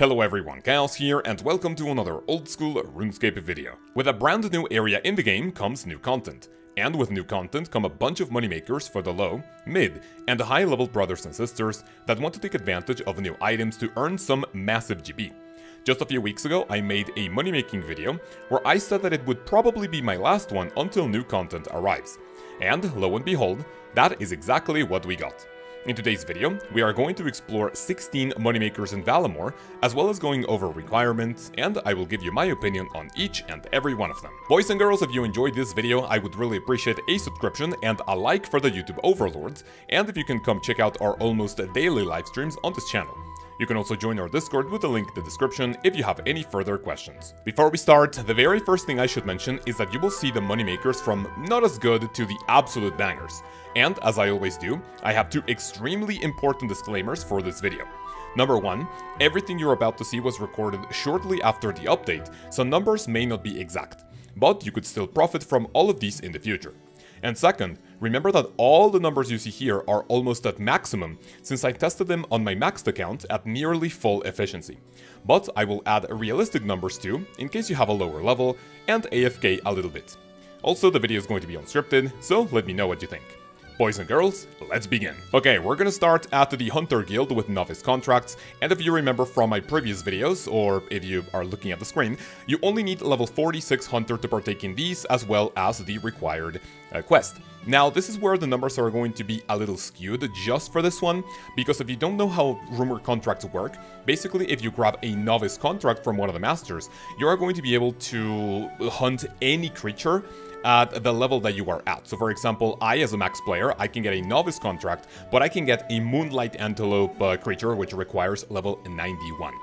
Hello everyone, Kaoz here, and welcome to another old school RuneScape video. With a brand new area in the game comes new content. And with new content come a bunch of moneymakers for the low, mid, and high level brothers and sisters that want to take advantage of new items to earn some massive GP. Just a few weeks ago, I made a money making video where I said that it would probably be my last one until new content arrives. And lo and behold, that is exactly what we got. In today's video, we are going to explore 16 moneymakers in Varlamore, as well as going over requirements, and I will give you my opinion on each and every one of them. Boys and girls, if you enjoyed this video, I would really appreciate a subscription and a like for the YouTube overlords, and if you can come check out our almost daily live streams on this channel. You can also join our Discord with the link in the description if you have any further questions. Before we start, the very first thing I should mention is that you will see the moneymakers from not as good to the absolute bangers. And, as I always do, I have two extremely important disclaimers for this video. Number 1, everything you're about to see was recorded shortly after the update, so numbers may not be exact, but you could still profit from all of these in the future. And second, remember that all the numbers you see here are almost at maximum, since I tested them on my maxed account at nearly full efficiency. But I will add realistic numbers too, in case you have a lower level, and AFK a little bit. Also, the video is going to be unscripted, so let me know what you think. Boys and girls, let's begin. Okay, we're gonna start at the Hunter Guild with Novice Contracts, and if you remember from my previous videos, or if you are looking at the screen, you only need level 46 Hunter to partake in these, as well as the required uh, quest. Now, this is where the numbers are going to be a little skewed just for this one, because if you don't know how rumor contracts work, basically if you grab a novice contract from one of the masters, you are going to be able to hunt any creature at the level that you are at. So for example, I as a max player, I can get a novice contract, but I can get a Moonlight Antelope uh, creature which requires level 91.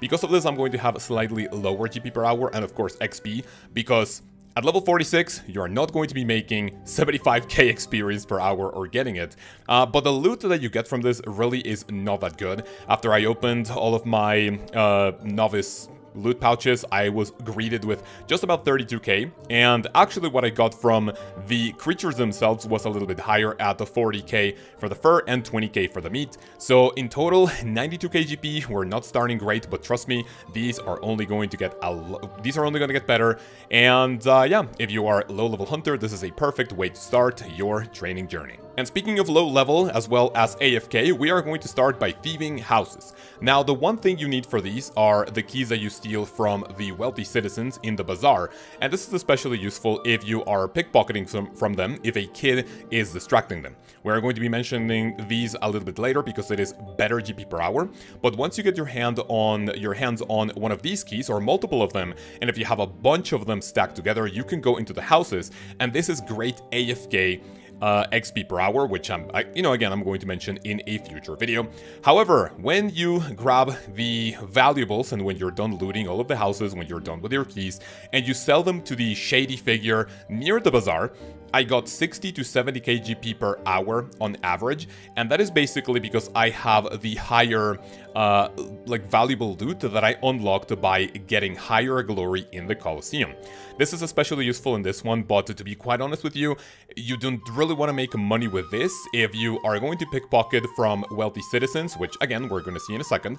Because of this, I'm going to have slightly lower GP per hour and of course XP, because at level 46, you are not going to be making 75k experience per hour or getting it, uh, but the loot that you get from this really is not that good. After I opened all of my uh, novice loot pouches, I was greeted with just about 32k, and actually what I got from the creatures themselves was a little bit higher at the 40k for the fur and 20k for the meat. So in total, 92k GP, we're not starting great, but trust me, these are only going to get a these are only going to get better, and uh, yeah, if you are a low-level hunter, this is a perfect way to start your training journey. And speaking of low level as well as AFK, we are going to start by thieving houses. Now, the one thing you need for these are the keys that you steal from the wealthy citizens in the bazaar, and this is especially useful if you are pickpocketing some from them if a kid is distracting them. We're going to be mentioning these a little bit later because it is better GP per hour, but once you get your hand on your hands on one of these keys or multiple of them, and if you have a bunch of them stacked together, you can go into the houses, and this is great AFK uh, XP per hour, which I'm, I, you know, again, I'm going to mention in a future video. However, when you grab the valuables and when you're done looting all of the houses, when you're done with your keys, and you sell them to the shady figure near the bazaar, I got 60 to 70 kgp per hour on average, and that is basically because I have the higher, uh, like, valuable loot that I unlocked by getting higher glory in the Colosseum. This is especially useful in this one, but to be quite honest with you, you don't really want to make money with this if you are going to pickpocket from wealthy citizens, which again, we're going to see in a second,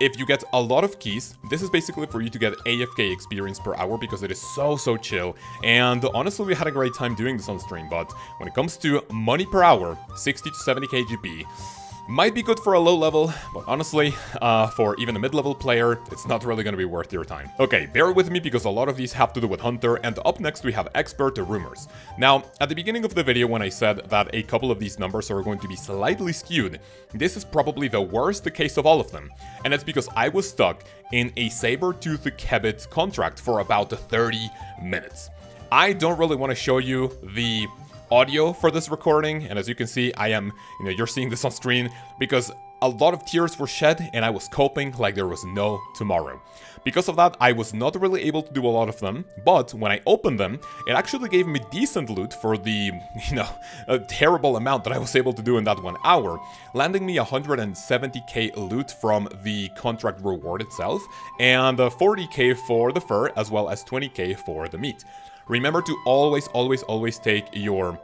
if you get a lot of keys, this is basically for you to get AFK experience per hour because it is so, so chill. And honestly, we had a great time doing this on stream, but when it comes to money per hour, 60 to 70 KGP, might be good for a low level, but honestly, uh, for even a mid-level player, it's not really gonna be worth your time. Okay, bear with me because a lot of these have to do with Hunter, and up next we have Expert Rumors. Now, at the beginning of the video when I said that a couple of these numbers are going to be slightly skewed, this is probably the worst case of all of them, and it's because I was stuck in a Saber-Tooth Kebbit contract for about 30 minutes. I don't really want to show you the audio for this recording, and as you can see, I am, you know, you're seeing this on screen because a lot of tears were shed and I was coping like there was no tomorrow. Because of that, I was not really able to do a lot of them, but when I opened them, it actually gave me decent loot for the, you know, a terrible amount that I was able to do in that one hour, landing me 170k loot from the contract reward itself, and uh, 40k for the fur, as well as 20k for the meat. Remember to always, always, always take your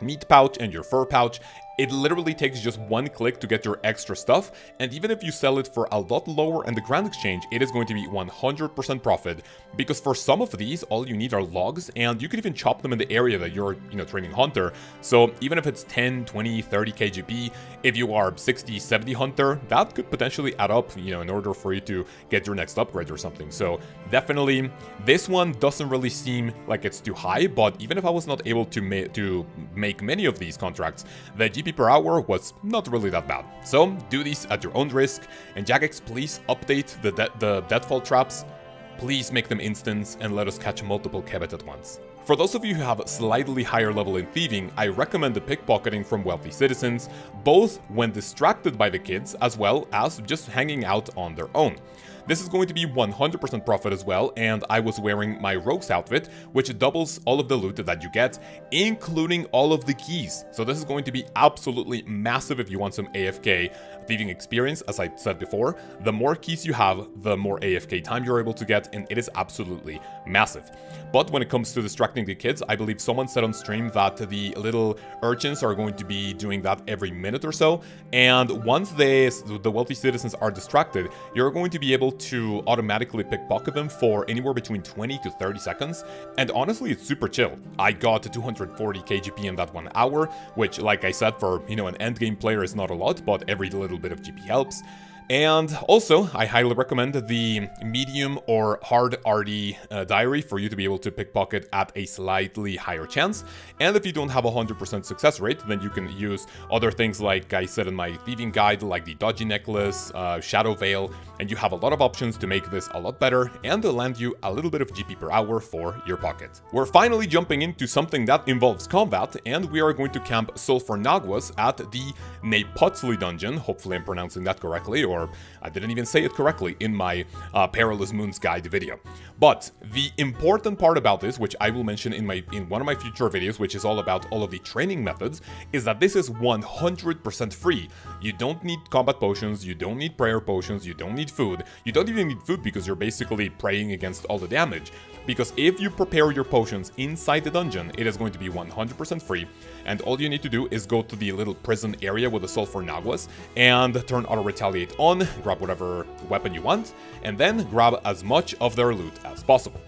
meat pouch and your fur pouch It literally takes just one click to get your extra stuff, and even if you sell it for a lot lower in the Grand Exchange, it is going to be 100% profit, because for some of these, all you need are logs, and you can even chop them in the area that you're, you know, training Hunter. So even if it's 10, 20, 30 KGP, if you are 60, 70 Hunter, that could potentially add up, you know, in order for you to get your next upgrade or something. So definitely, this one doesn't really seem like it's too high, but even if I was not able to, ma to make many of these contracts, the GP per hour was not really that bad. So do these at your own risk, and Jagex please update the, de the deadfall traps, please make them instants and let us catch multiple Kebbit at once. For those of you who have a slightly higher level in thieving, I recommend the pickpocketing from wealthy citizens, both when distracted by the kids as well as just hanging out on their own. This is going to be 100% profit as well, and I was wearing my Rogue's outfit, which doubles all of the loot that you get, including all of the keys. So this is going to be absolutely massive if you want some AFK thieving experience, as I said before. The more keys you have, the more AFK time you're able to get, and it is absolutely massive. But when it comes to distracting the kids, I believe someone said on stream that the little urchins are going to be doing that every minute or so, and once they, the wealthy citizens are distracted, you're going to be able to automatically pickpocket them for anywhere between 20 to 30 seconds, and honestly, it's super chill. I got 240 KGP in that one hour, which, like I said, for, you know, an endgame player is not a lot, but every little bit of GP helps. And also, I highly recommend the medium or hard RD uh, diary for you to be able to pickpocket at a slightly higher chance. And if you don't have a 100% success rate, then you can use other things like I said in my thieving guide, like the dodgy necklace, uh, shadow veil, and you have a lot of options to make this a lot better and to land you a little bit of GP per hour for your pocket. We're finally jumping into something that involves combat, and we are going to camp Sulfur Naguas at the Neypotzli dungeon, hopefully I'm pronouncing that correctly, or I didn't even say it correctly in my uh, Perilous Moons guide video. But the important part about this, which I will mention in my in one of my future videos, which is all about all of the training methods, is that this is 100% free. You don't need combat potions, you don't need prayer potions, you don't need food. You don't even need food because you're basically praying against all the damage. Because if you prepare your potions inside the dungeon, it is going to be 100% free, and all you need to do is go to the little prison area with the Sulfur Naguas, and turn Auto Retaliate on, grab whatever weapon you want, and then grab as much of their loot as possible.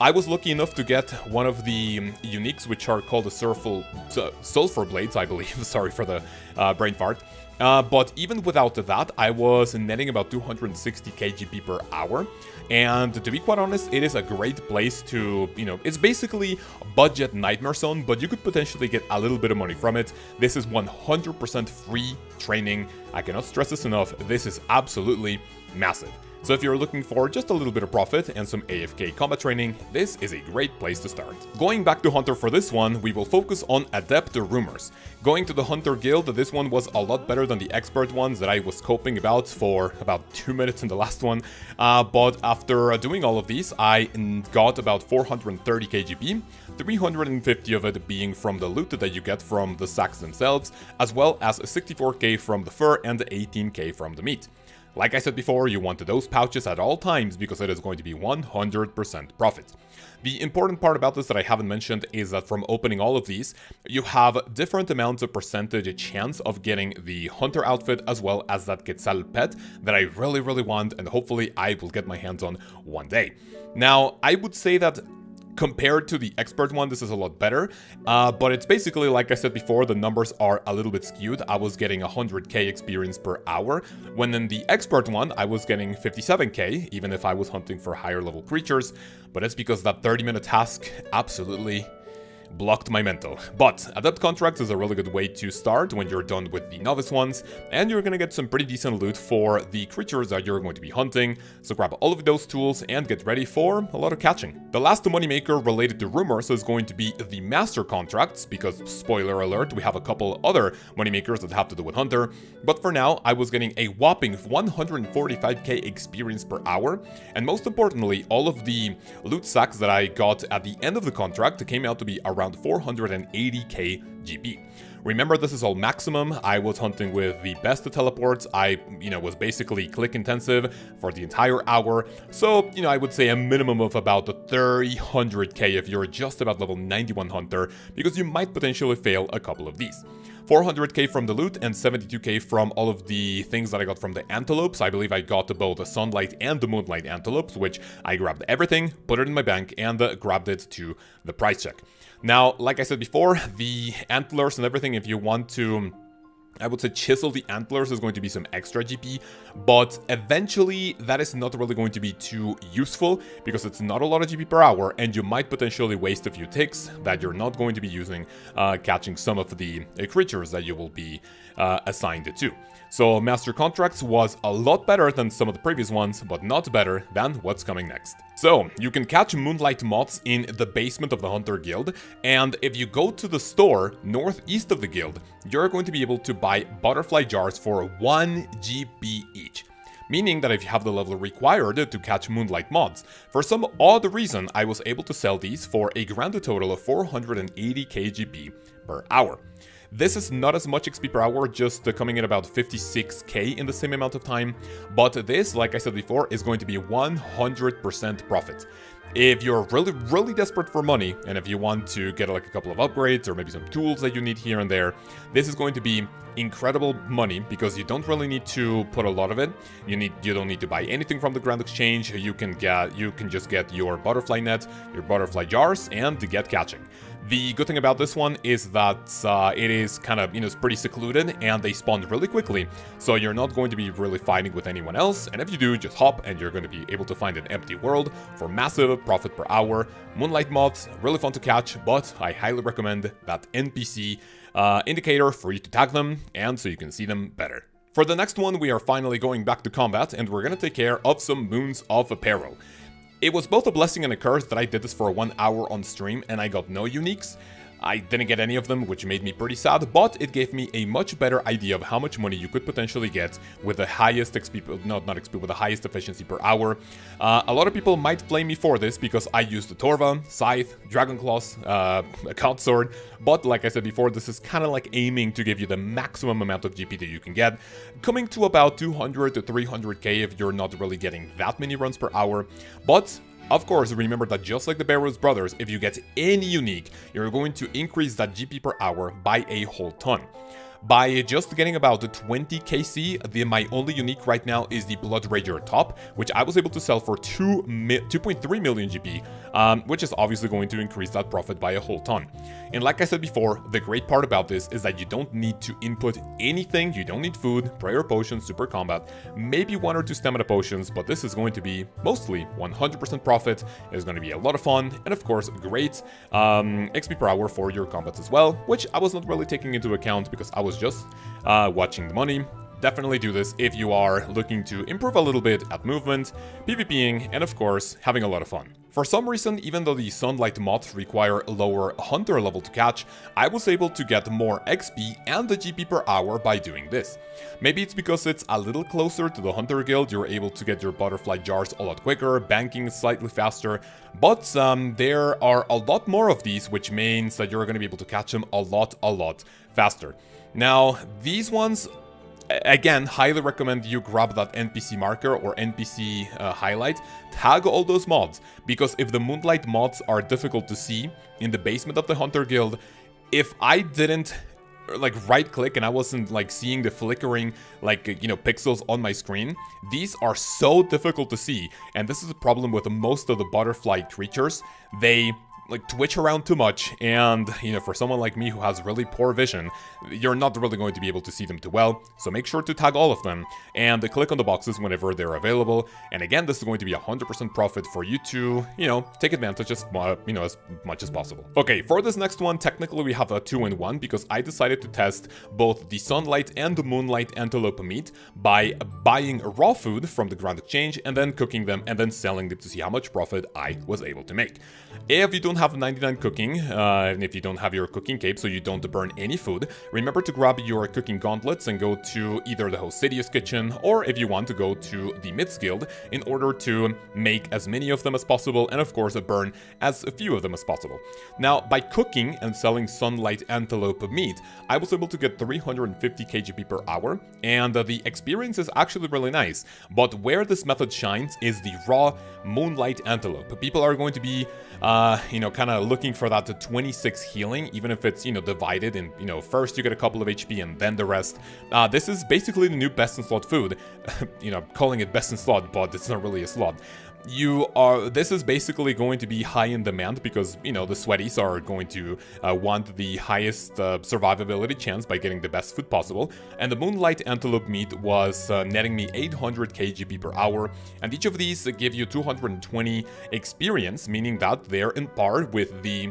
I was lucky enough to get one of the uniques, which are called the Sulfur, sulfur Blades, I believe, sorry for the uh, brain fart, uh, but even without that, I was netting about 260 KGP per hour. And to be quite honest, it is a great place to, you know, it's basically a budget nightmare zone, but you could potentially get a little bit of money from it. This is 100% free training. I cannot stress this enough. This is absolutely massive. So if you're looking for just a little bit of profit and some AFK combat training, this is a great place to start. Going back to Hunter for this one, we will focus on Adept Rumors. Going to the Hunter Guild, this one was a lot better than the Expert ones that I was coping about for about 2 minutes in the last one, uh, but after doing all of these, I got about 430 KGP, 350 of it being from the loot that you get from the sacks themselves, as well as 64k from the fur and 18k from the meat. Like I said before, you want those pouches at all times because it is going to be 100% profit. The important part about this that I haven't mentioned is that from opening all of these, you have different amounts of percentage chance of getting the hunter outfit as well as that Quetzal pet that I really really want and hopefully I will get my hands on one day. Now, I would say that Compared to the expert one, this is a lot better, uh, but it's basically, like I said before, the numbers are a little bit skewed. I was getting 100k experience per hour, when in the expert one, I was getting 57k, even if I was hunting for higher level creatures, but it's because that 30 minute task absolutely blocked my mental. But Adept Contracts is a really good way to start when you're done with the Novice ones, and you're gonna get some pretty decent loot for the creatures that you're going to be hunting, so grab all of those tools and get ready for a lot of catching. The last moneymaker related to rumors is going to be the Master Contracts, because spoiler alert, we have a couple other moneymakers that have to do with Hunter, but for now, I was getting a whopping 145k experience per hour, and most importantly, all of the loot sacks that I got at the end of the contract came out to be around around 480k GP. Remember, this is all maximum. I was hunting with the best of teleports. I, you know, was basically click intensive for the entire hour. So, you know, I would say a minimum of about 300k if you're just about level 91 hunter, because you might potentially fail a couple of these. 400k from the loot and 72k from all of the things that I got from the antelopes. I believe I got both the sunlight and the moonlight antelopes, which I grabbed everything, put it in my bank, and uh, grabbed it to the price check. Now, like I said before, the antlers and everything, if you want to I would say chisel the antlers is going to be some extra GP, but eventually that is not really going to be too useful because it's not a lot of GP per hour and you might potentially waste a few ticks that you're not going to be using uh, catching some of the uh, creatures that you will be uh, assigned to. So Master Contracts was a lot better than some of the previous ones, but not better than what's coming next. So, you can catch Moonlight Moths in the basement of the Hunter Guild, and if you go to the store northeast of the guild, you're going to be able to buy butterfly jars for 1 GP each meaning that if you have the level required to catch Moonlight Moths. For some odd reason, I was able to sell these for a grand total of 480 KGP per hour. This is not as much XP per hour, just uh, coming in about 56k in the same amount of time, but this, like I said before, is going to be 100% profit. If you're really, really desperate for money, and if you want to get like a couple of upgrades or maybe some tools that you need here and there, this is going to be incredible money because you don't really need to put a lot of it. You need you don't need to buy anything from the Grand Exchange. You can get you can just get your butterfly net, your butterfly jars, and get catching. The good thing about this one is that uh, it is kind of, you know, it's pretty secluded and they spawn really quickly, so you're not going to be really fighting with anyone else, and if you do, just hop and you're going to be able to find an empty world for massive profit per hour. Moonlight moths, really fun to catch, but I highly recommend that NPC uh, indicator for you to tag them, and so you can see them better. For the next one, we are finally going back to combat, and we're gonna take care of some Moons of Peril. It was both a blessing and a curse that I did this for one hour on stream and I got no uniques. I didn't get any of them, which made me pretty sad, but it gave me a much better idea of how much money you could potentially get with the highest XP, not, not XP, with the highest efficiency per hour. Uh, a lot of people might blame me for this because I used the Torva, Scythe, Dragon Claws, uh, a Godsword, but like I said before, this is kind of like aiming to give you the maximum amount of GP that you can get, coming to about 200 to 300k if you're not really getting that many runs per hour, but of course, remember that just like the Barrows brothers, if you get any unique, you're going to increase that GP per hour by a whole ton. By just getting about 20 KC, the, my only unique right now is the Blood Rager top, which I was able to sell for 2.3 million GP, um, which is obviously going to increase that profit by a whole ton. And like I said before, the great part about this is that you don't need to input anything, you don't need food, prayer potions, super combat, maybe one or two stamina potions, but this is going to be mostly 100% profit, it's going to be a lot of fun, and of course, great um, XP per hour for your combats as well, which I was not really taking into account because I was just uh, watching the money, Definitely do this if you are looking to improve a little bit at movement, PvPing, and of course, having a lot of fun. For some reason, even though the Sunlight moths require a lower hunter level to catch, I was able to get more XP and the GP per hour by doing this. Maybe it's because it's a little closer to the Hunter Guild, you're able to get your butterfly jars a lot quicker, banking slightly faster, but um, there are a lot more of these, which means that you're going to be able to catch them a lot, a lot faster. Now, these ones again, highly recommend you grab that NPC marker or NPC uh, highlight, tag all those moths, because if the Moonlight moths are difficult to see in the basement of the Hunter Guild, if I didn't like right click and I wasn't like seeing the flickering like you know pixels on my screen these are so difficult to see. And this is a problem with most of the butterfly creatures. They like twitch around too much and you know for someone like me who has really poor vision you're not really going to be able to see them too well so make sure to tag all of them and click on the boxes whenever they're available and again this is going to be a 100% profit for you to you know take advantage as you know as much as possible. Okay for this next one technically we have a two-in-one because I decided to test both the sunlight and the moonlight antelope meat by buying raw food from the Grand Exchange and then cooking them and then selling them to see how much profit I was able to make. If you don't have 99 cooking, uh, and if you don't have your cooking cape so you don't burn any food, remember to grab your cooking gauntlets and go to either the Hosidius kitchen, or if you want to go to the Myths Guild in order to make as many of them as possible, and of course burn as few of them as possible. Now, by cooking and selling Sunlight Antelope meat, I was able to get 350 KGP per hour, and uh, the experience is actually really nice, but where this method shines is the raw Moonlight Antelope. People are going to be, uh, you know, know, kind of looking for that to 26 healing, even if it's, you know, divided and, you know, first you get a couple of HP and then the rest. Uh, this is basically the new best in slot food. you know, calling it best in slot, but it's not really a slot you are this is basically going to be high in demand because you know the sweaties are going to uh, want the highest uh, survivability chance by getting the best food possible. And the moonlight antelope meat was uh, netting me 800 kgp per hour. And each of these give you 220 experience meaning that they're in par with the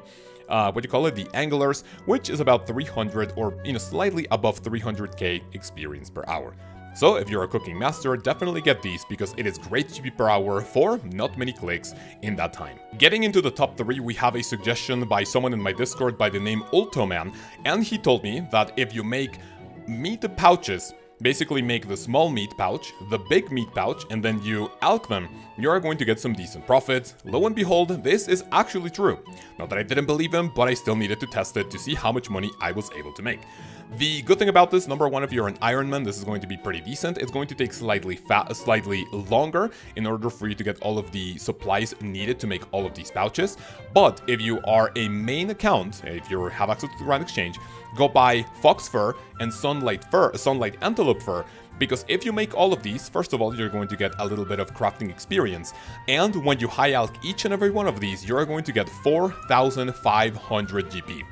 uh, what do you call it, the anglers, which is about 300 or, you know, slightly above 300k experience per hour. So if you're a cooking master, definitely get these because it is great GP per hour for not many clicks in that time. Getting into the top 3, we have a suggestion by someone in my Discord by the name Ultoman, and he told me that if you make meat pouches Basically make the small meat pouch, the big meat pouch, and then you alch them. You are going to get some decent profit. Lo and behold, this is actually true. Not that I didn't believe him, but I still needed to test it to see how much money I was able to make. The good thing about this, number one, if you're an Ironman, this is going to be pretty decent. It's going to take slightly slightly longer in order for you to get all of the supplies needed to make all of these pouches. But if you are a main account, if you have access to the Grand Exchange, go buy Fox Fur and Sunlight Fur, Sunlight Antelope Fur, because if you make all of these, first of all, you're going to get a little bit of crafting experience. And when you high alch each and every one of these, you're going to get 4,500 GP.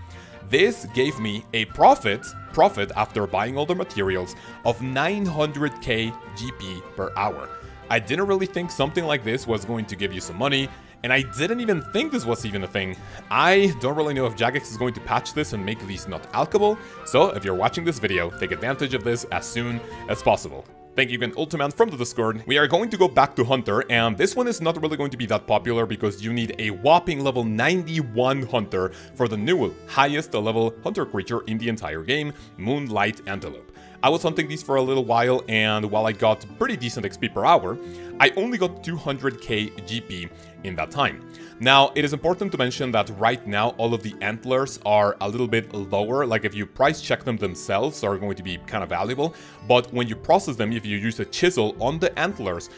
This gave me a profit, profit after buying all the materials, of 900k GP per hour. I didn't really think something like this was going to give you some money, and I didn't even think this was even a thing. I don't really know if Jagex is going to patch this and make these not alchable, so if you're watching this video, take advantage of this as soon as possible. Thank you again, Ultiman from the Discord. We are going to go back to Hunter, and this one is not really going to be that popular because you need a whopping level 91 Hunter for the new highest level Hunter creature in the entire game, Moonlight Antelope. I was hunting these for a little while, and while I got pretty decent XP per hour, I only got 200k GP in that time. Now, it is important to mention that right now all of the antlers are a little bit lower, like if you price check them themselves are going to be kind of valuable, but when you process them, if you use a chisel on the antlers,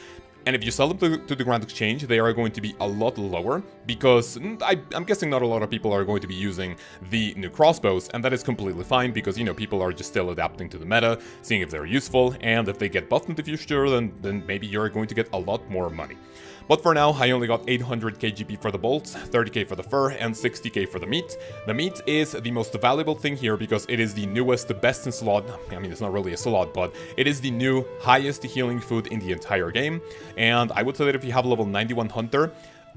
and if you sell them to, to, the Grand Exchange, they are going to be a lot lower because I, am guessing not a lot of people are going to be using the new crossbows, and that is completely fine because, you know, people are just still adapting to the meta, seeing if they're useful, and if they get buffed in the future, then, then maybe you're going to get a lot more money. But for now, I only got 800 KGP for the bolts, 30k for the fur, and 60k for the meat. The meat is the most valuable thing here because it is the newest, the best in slot. I mean, it's not really a slot, but it is the new highest healing food in the entire game. And I would say that if you have level 91 Hunter,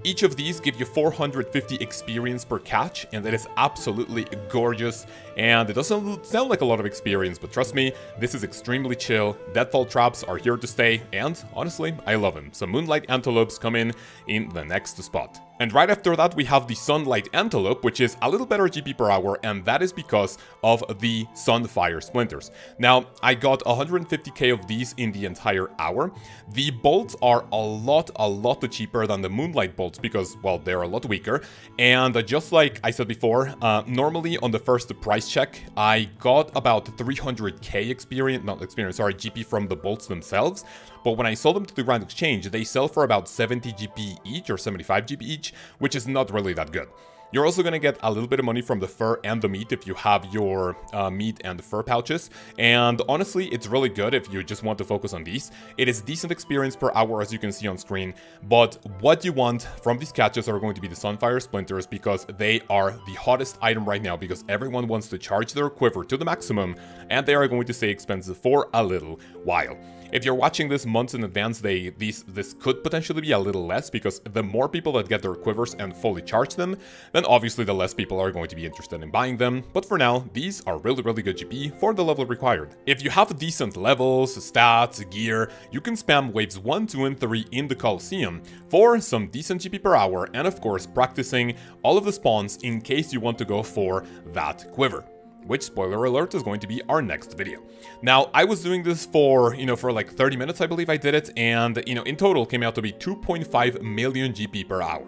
each of these give you 450 experience per catch, and that is absolutely gorgeous. And it doesn't sound like a lot of experience, but trust me, this is extremely chill. Deadfall traps are here to stay, and honestly, I love them. So Moonlight Antelopes come in in the next spot. And right after that, we have the Sunlight Antelope, which is a little better GP per hour, and that is because of the Sunfire Splinters. Now, I got 150k of these in the entire hour. The bolts are a lot, a lot cheaper than the Moonlight bolts because, well, they're a lot weaker. And just like I said before, uh, normally on the first price check, I got about 300k experience, not experience, sorry, GP from the bolts themselves. But when I sold them to the Grand Exchange, they sell for about 70 GP each or 75 GP each, which is not really that good. You're also going to get a little bit of money from the fur and the meat if you have your uh, meat and the fur pouches. And honestly, it's really good if you just want to focus on these. It is decent experience per hour as you can see on screen. But what you want from these catches are going to be the Sunfire Splinters because they are the hottest item right now because everyone wants to charge their quiver to the maximum and they are going to stay expensive for a little while. If you're watching this months in advance, they these this could potentially be a little less because the more people that get their quivers and fully charge them, then obviously the less people are going to be interested in buying them. But for now, these are really really good GP for the level required. If you have decent levels, stats, gear, you can spam waves 1, 2, and 3 in the Colosseum for some decent GP per hour and of course practicing all of the spawns in case you want to go for that quiver which spoiler alert is going to be our next video. Now, I was doing this for, you know, for like 30 minutes, I believe I did it, and, you know, in total came out to be 2.5 million GP per hour.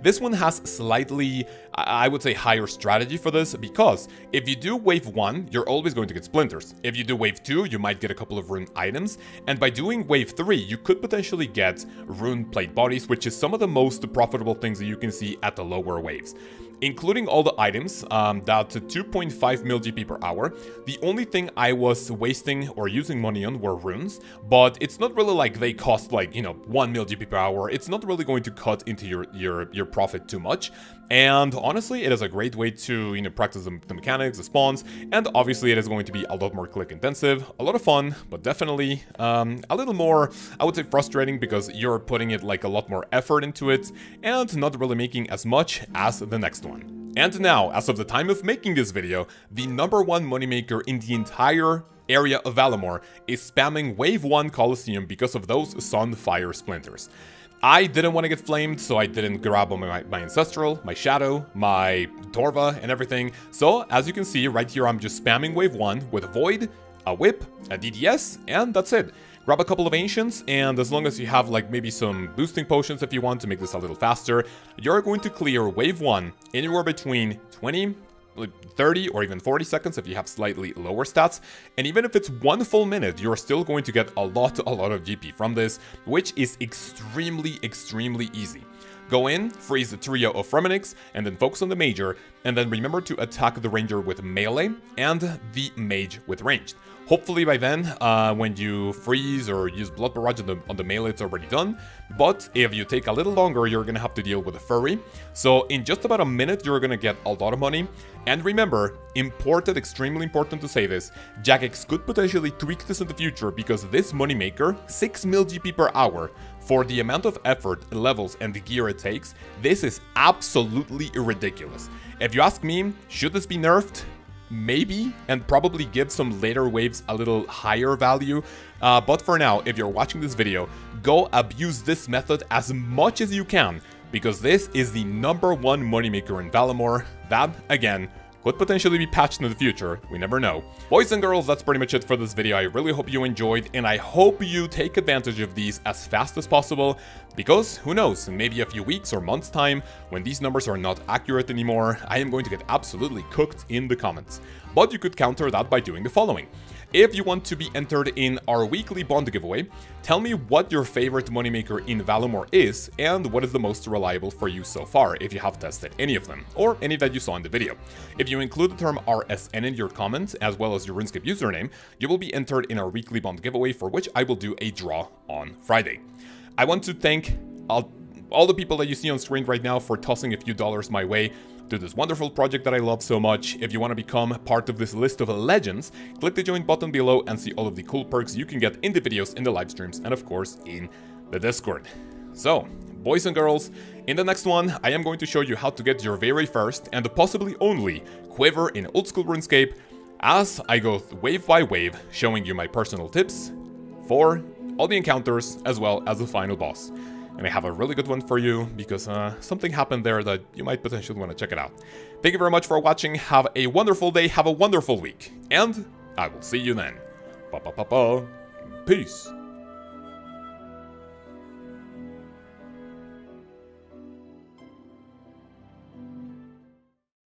This one has slightly, I would say, higher strategy for this because if you do wave 1, you're always going to get splinters. If you do wave 2, you might get a couple of rune items, and by doing wave 3, you could potentially get rune plate bodies, which is some of the most profitable things that you can see at the lower waves including all the items, um, that's 2.5 mil GP per hour. The only thing I was wasting or using money on were runes, but it's not really like they cost like, you know, 1 mil GP per hour. It's not really going to cut into your, your, your profit too much. And honestly, it is a great way to, you know, practice the, the mechanics, the spawns, and obviously it is going to be a lot more click intensive, a lot of fun, but definitely um, a little more, I would say frustrating because you're putting it like a lot more effort into it and not really making as much as the next one. And now, as of the time of making this video, the number one moneymaker in the entire area of Varlamore is spamming Wave 1 Colosseum because of those Sunfire Splinters. I didn't want to get flamed, so I didn't grab my, my Ancestral, my Shadow, my Torva, and everything. So, as you can see, right here I'm just spamming Wave 1 with a Void, a Whip, a DDS, and that's it. Grab a couple of Ancients, and as long as you have like maybe some boosting potions if you want to make this a little faster, you're going to clear Wave 1 anywhere between 20 30 or even 40 seconds if you have slightly lower stats. And even if it's one full minute, you're still going to get a lot, a lot of GP from this, which is extremely, extremely easy. Go in, freeze the trio of Fremenniks, and then focus on the Major, and then remember to attack the Ranger with melee and the Mage with ranged. Hopefully by then, uh, when you freeze or use Blood Barrage on the, on the melee, it's already done. But if you take a little longer, you're gonna have to deal with a Furry. So in just about a minute, you're gonna get a lot of money. And remember, important, extremely important to say this, Jagex could potentially tweak this in the future because this moneymaker, 6 mil GP per hour, for the amount of effort, levels, and the gear it takes, this is absolutely ridiculous. If you ask me, should this be nerfed? maybe, and probably give some later waves a little higher value. Uh, but for now, if you're watching this video, go abuse this method as much as you can, because this is the number one moneymaker in Varlamore. That, again, could potentially be patched in the future, we never know. Boys and girls, that's pretty much it for this video. I really hope you enjoyed, and I hope you take advantage of these as fast as possible, because who knows, in maybe a few weeks or months time, when these numbers are not accurate anymore, I am going to get absolutely cooked in the comments. But you could counter that by doing the following. If you want to be entered in our weekly bond giveaway, tell me what your favorite moneymaker in Varlamore is and what is the most reliable for you so far if you have tested any of them, or any that you saw in the video. If you include the term RSN in your comments as well as your RuneScape username, you will be entered in our weekly bond giveaway for which I will do a draw on Friday. I want to thank all, all the people that you see on screen right now for tossing a few dollars my way to this wonderful project that I love so much. If you want to become part of this list of legends, click the join button below and see all of the cool perks you can get in the videos, in the live streams, and of course in the Discord. So, boys and girls, in the next one, I am going to show you how to get your very first and possibly only quiver in old school RuneScape as I go wave by wave, showing you my personal tips for all the encounters as well as the final boss. And I have a really good one for you because uh, something happened there that you might potentially want to check it out. Thank you very much for watching. Have a wonderful day. Have a wonderful week. And I will see you then. Pa pa pa pa. Peace.